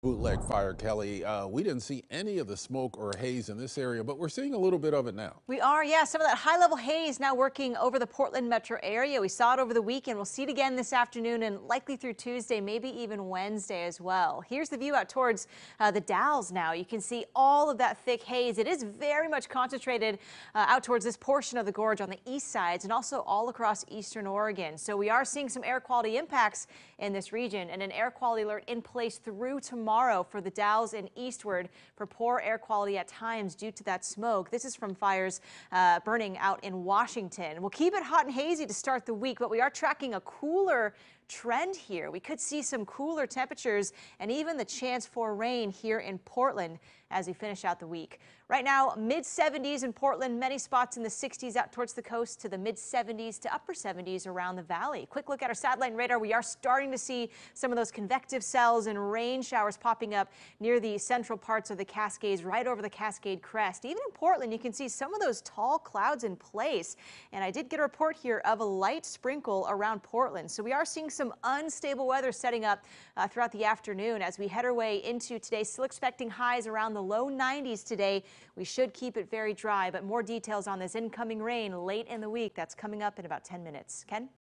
bootleg fire, Kelley. Uh, we didn't see any of the smoke or haze in this area, but we're seeing a little bit of it now. We are, yeah. Some of that high level haze now working over the Portland metro area. We saw it over the weekend. We'll see it again this afternoon and likely through Tuesday, maybe even Wednesday as well. Here's the view out towards uh, the Dalles now. You can see all of that thick haze. It is very much concentrated uh, out towards this portion of the gorge on the east sides and also all across eastern Oregon. So we are seeing some air quality impacts in this region and an air quality alert in place through tomorrow tomorrow for the Dalles and eastward for poor air quality at times due to that smoke. This is from fires uh, burning out in Washington. We'll keep it hot and hazy to start the week, but we are tracking a cooler trend here. We could see some cooler temperatures and even the chance for rain here in Portland as we finish out the week. Right now, mid 70s in Portland, many spots in the 60s out towards the coast to the mid 70s to upper 70s around the valley. Quick look at our satellite radar. We are starting to see some of those convective cells and rain showers popping up near the central parts of the Cascades, right over the Cascade crest. Even in Portland, you can see some of those tall clouds in place. And I did get a report here of a light sprinkle around Portland. So we are seeing some unstable weather setting up uh, throughout the afternoon as we head our way into today. Still expecting highs around the low 90s today. We should keep it very dry, but more details on this incoming rain late in the week. That's coming up in about 10 minutes. Ken?